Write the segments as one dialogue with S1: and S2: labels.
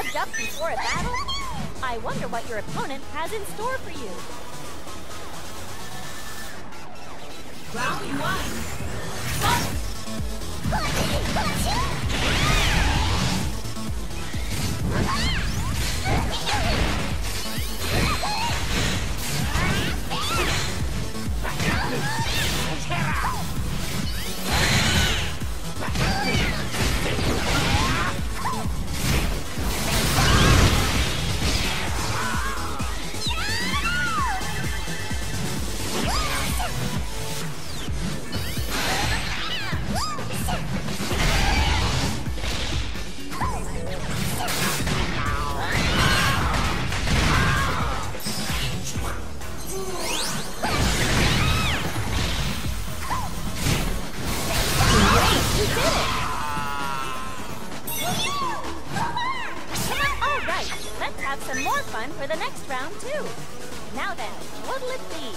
S1: Get all revved up before a battle? I wonder what your opponent has in store for you.
S2: Round one.
S1: All some more fun for the next round, too. Now then, what'll it be?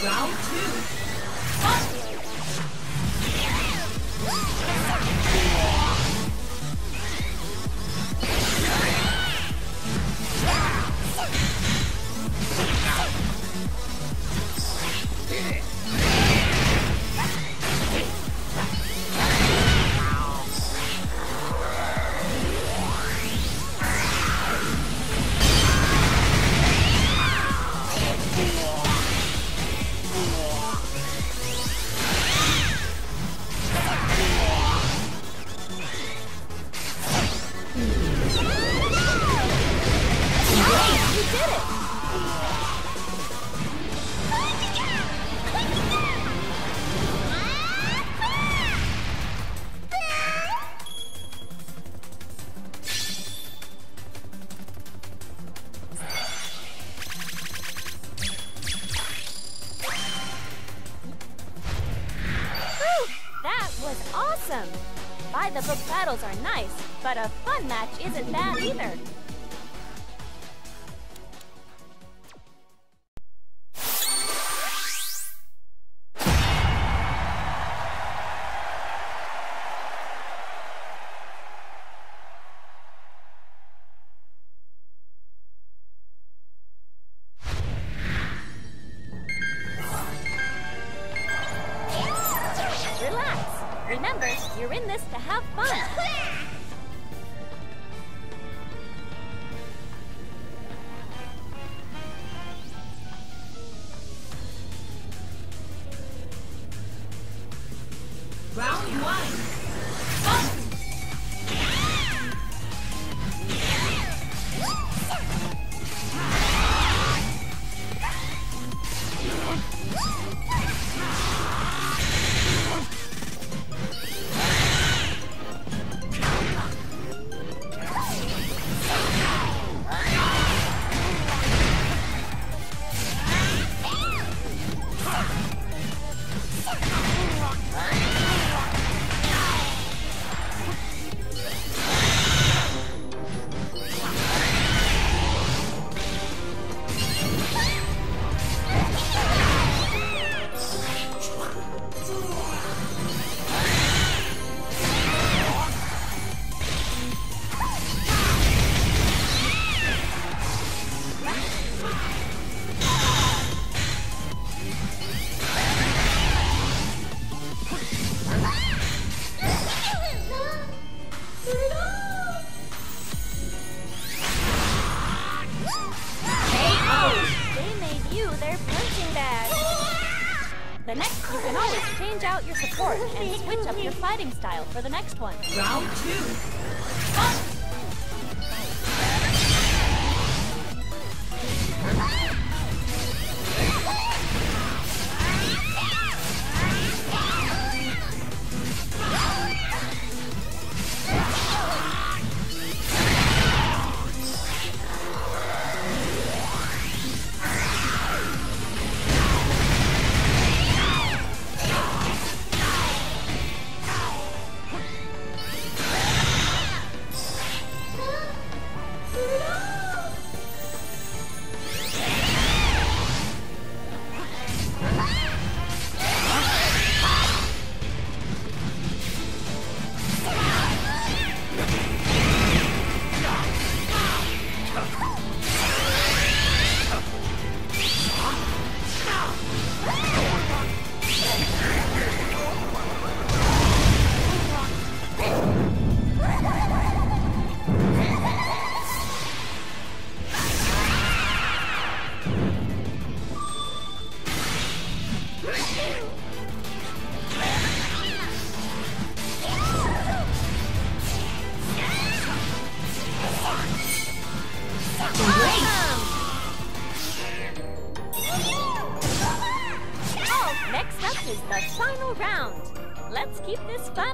S2: Round two.
S1: You awesome! By the book battles are nice, but a fun match isn't bad either. Remember, you're in this to have fun.
S2: Round one.
S1: The next, you can always change out your support and switch up your fighting style for the next one.
S2: Round two.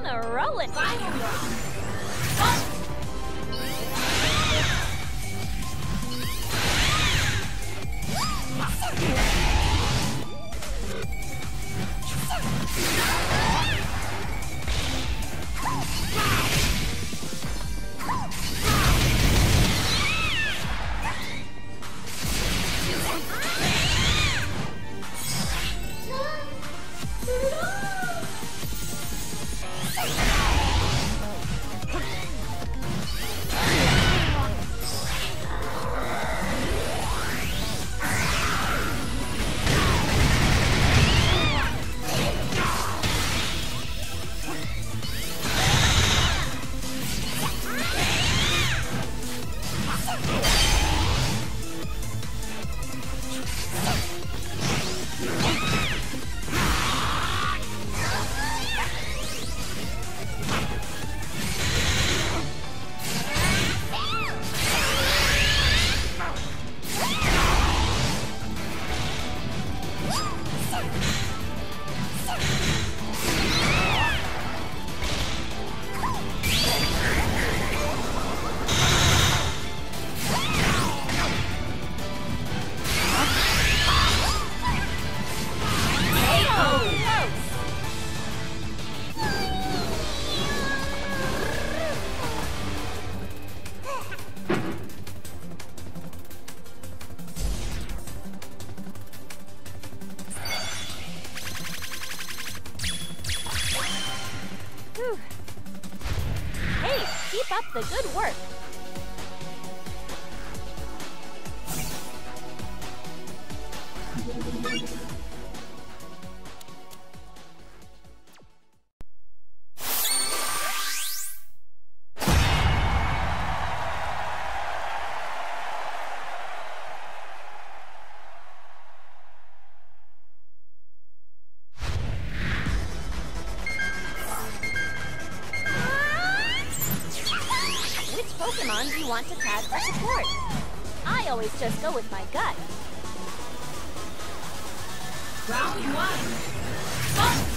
S1: A rolling.
S2: Final round. Fight!
S1: Work. Want to tag for support? I always just go with my gut.
S2: Round one. Fight!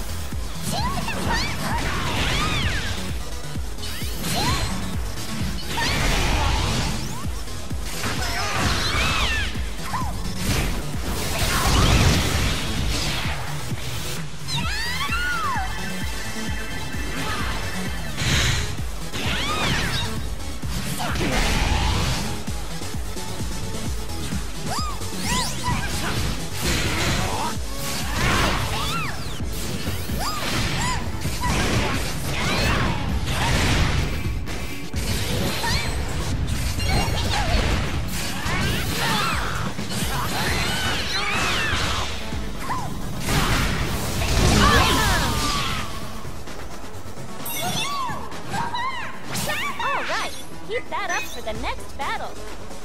S1: Keep that up for the next battle.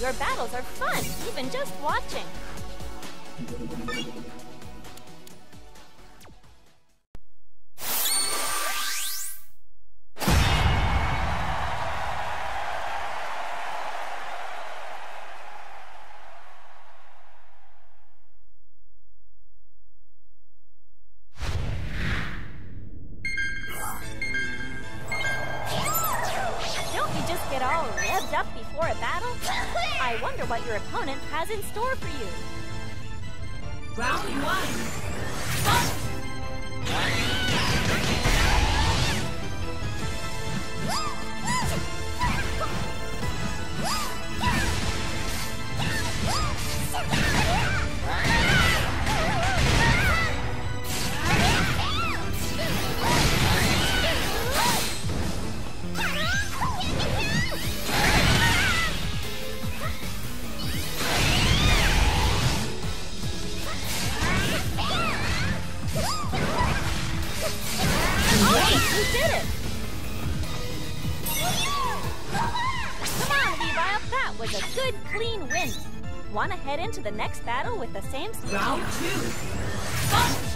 S1: Your battles are fun, even just watching. Get all revved up before a battle? I wonder what your opponent has in store for you.
S2: Round one. Fight!
S1: Was a good, clean win. Want to head into the next battle with the same...
S2: Round two. Fight!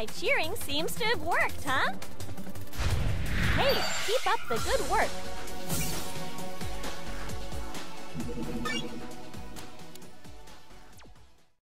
S1: My cheering seems to have worked, huh? Hey, keep up the good work.